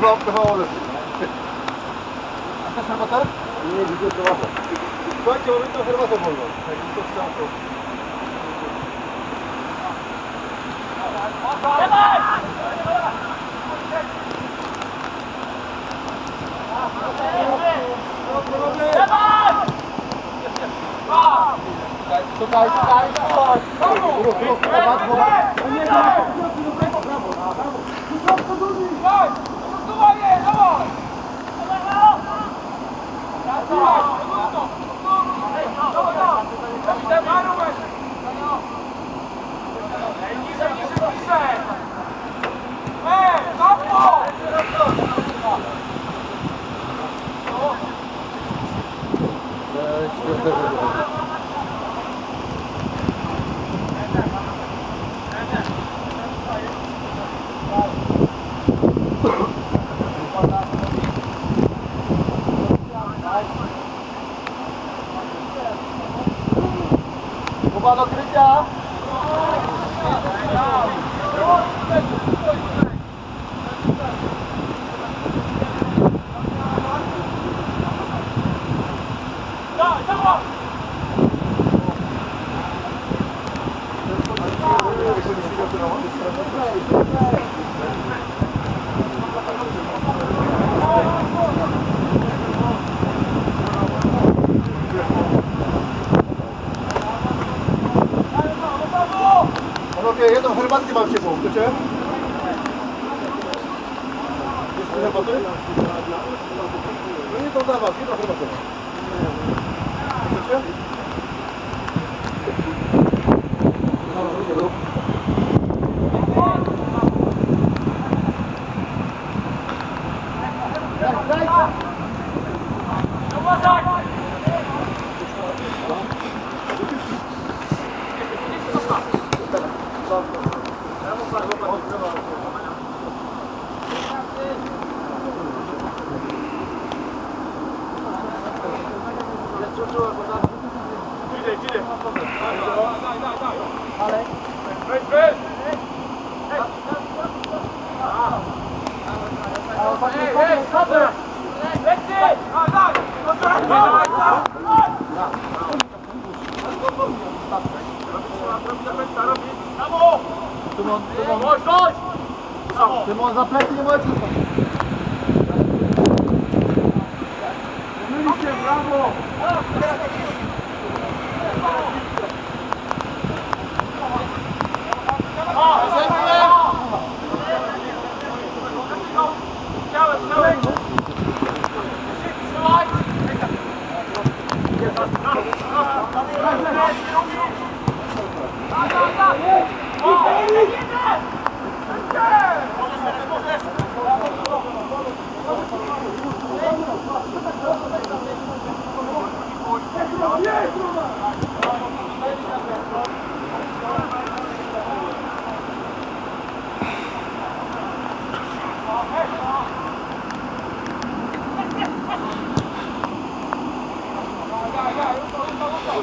Вам доволен. А це шарбатар? Ні, дійсно. Бачите, вони то гарбата можна. Так, і тут сам просто. Tutaj, tutaj, tutaj. Ruch, ruch, chłopak, chłopak. Chcecie? Jest tu herbaty? No nie to dla was, herbatę.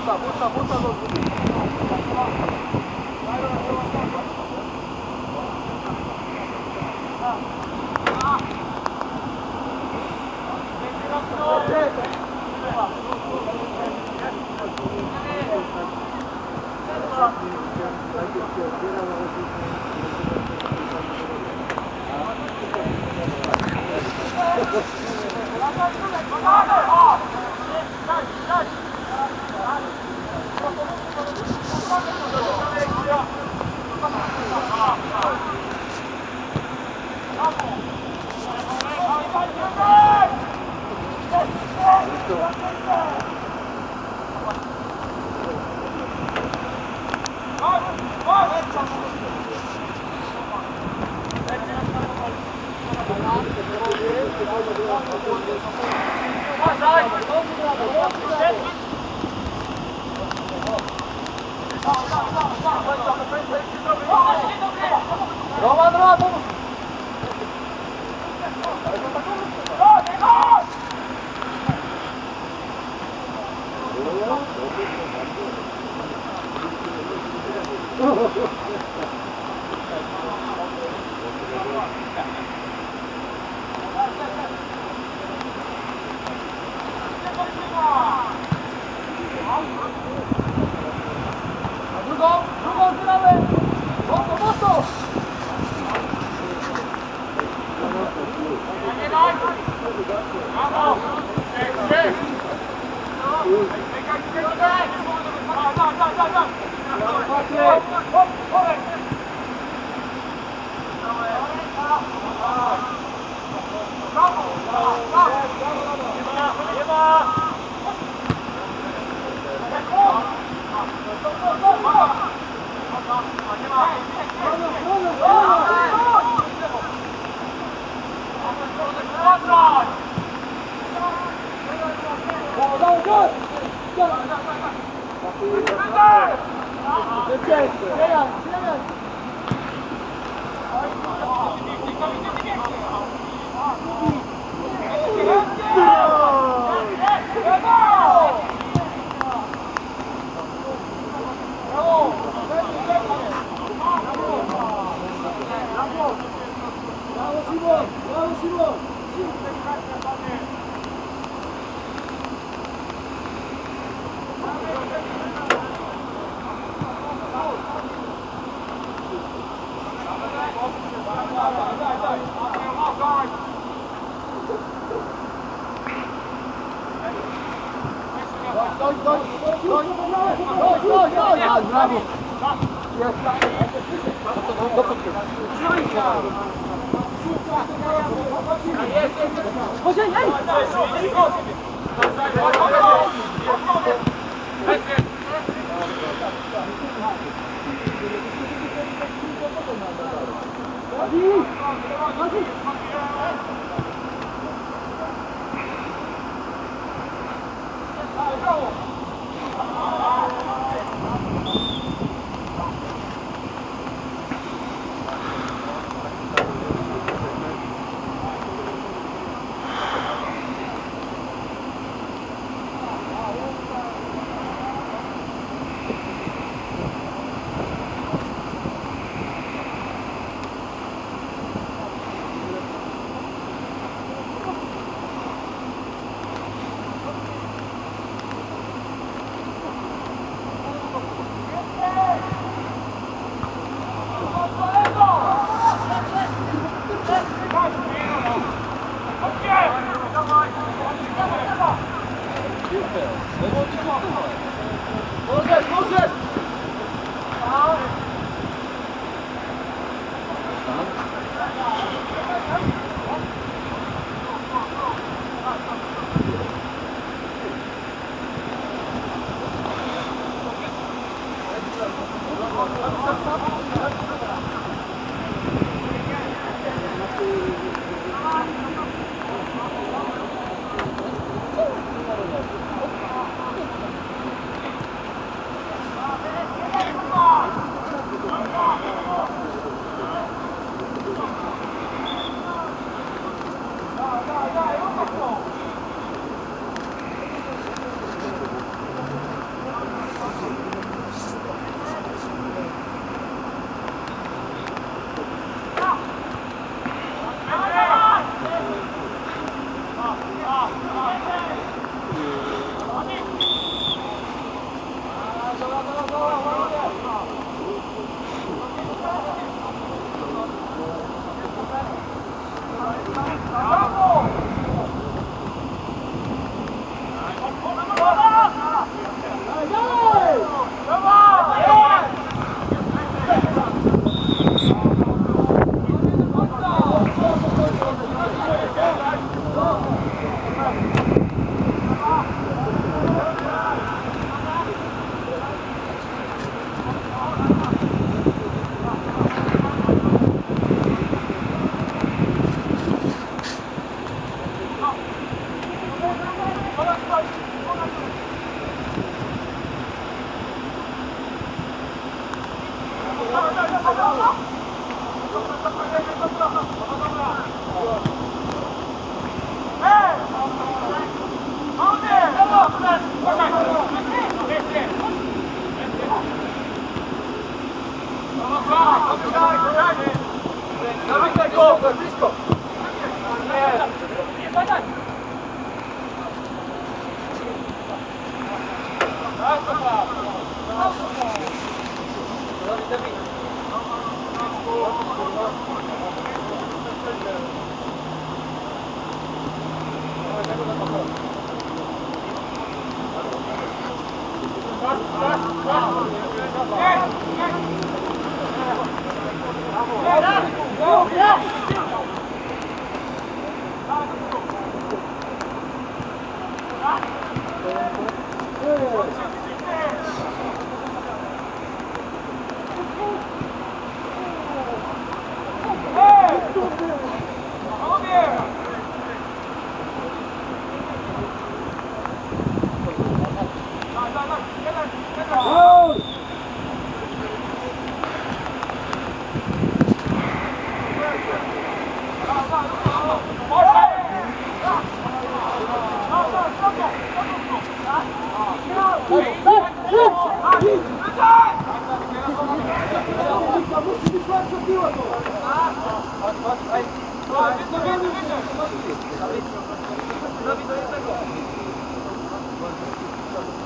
Buta, buta, buta no zumbi. Bravo! Come on. Thank you.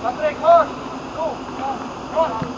Patrick, horse! Go! Horse!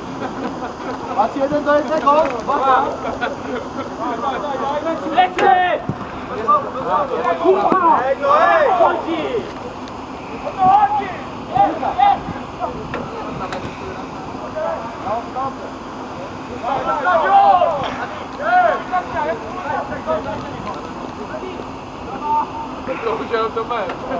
Was hier denn soll der Gol? Lecky! Kupa! Chodzi! Chodzi! Jest, jest! Lauf, lauf! Ludzie automatycznie.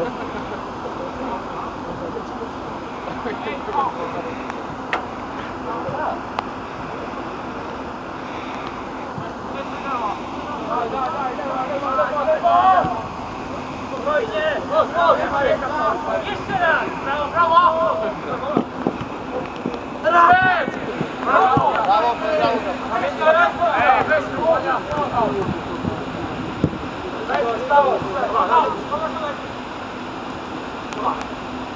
Jeszcze raz! Brawo, brawo! Raz! Brawo! Brawo, brawo! Jeszcze raz! Ej, weź tu! Weź, stało!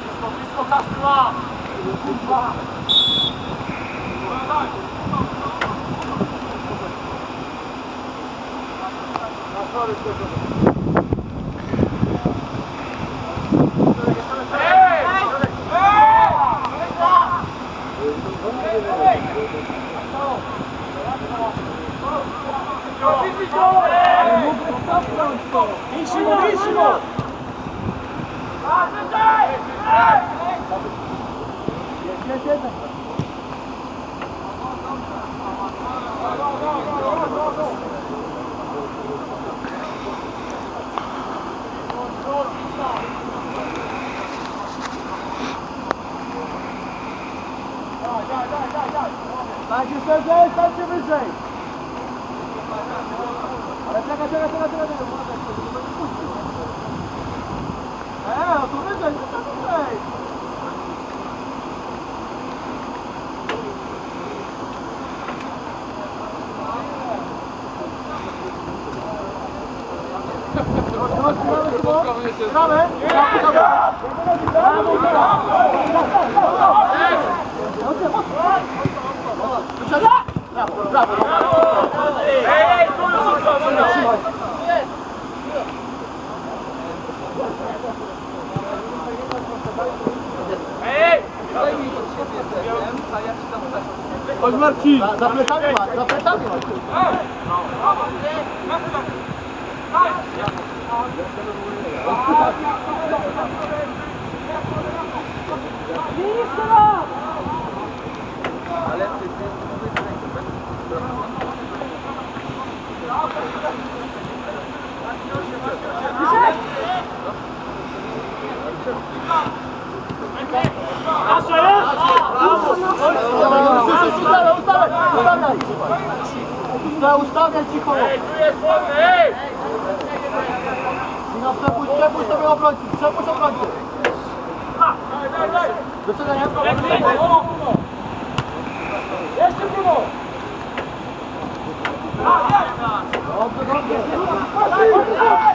Blisko, blisko Kastra! Na sorry, się sędzia, stańcie wyżej! Ale czekaj, czekaj, czekaj, czekaj, czekaj, uważaj, nie będzie puścił. Eee, no to wyżej, to tak wyżej! Mamy? Brawo, brawo. Ej, tu! Chodź Marcin! Za, masz, za! Ustawiaj, ustawiaj, ustawiaj. Ustawiaj, cicho. No przepuść, przepuść sobie obrońcy, przepuść daj! Do czego nie? Jeszcze! Dobrze, dobrze. Dobrze,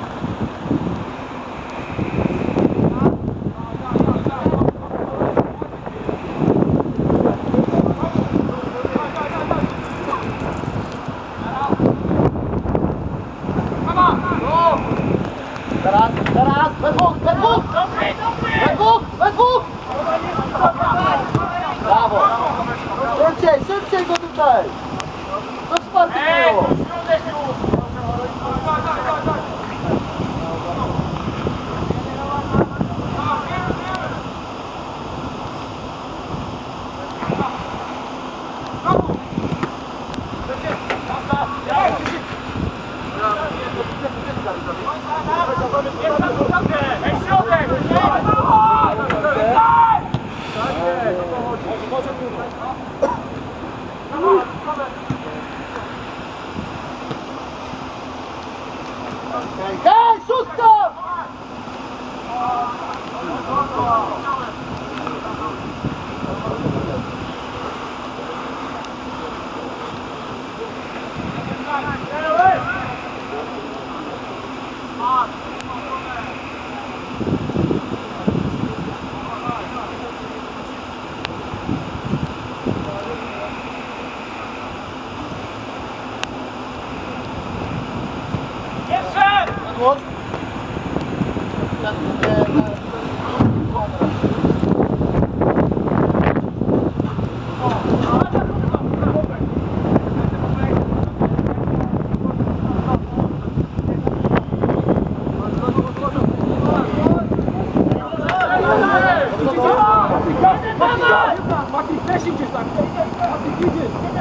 Come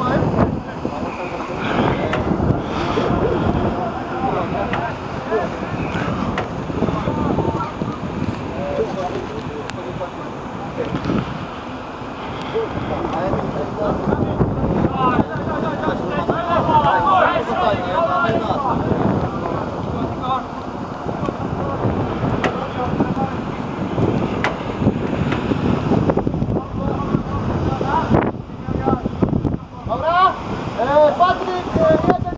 on.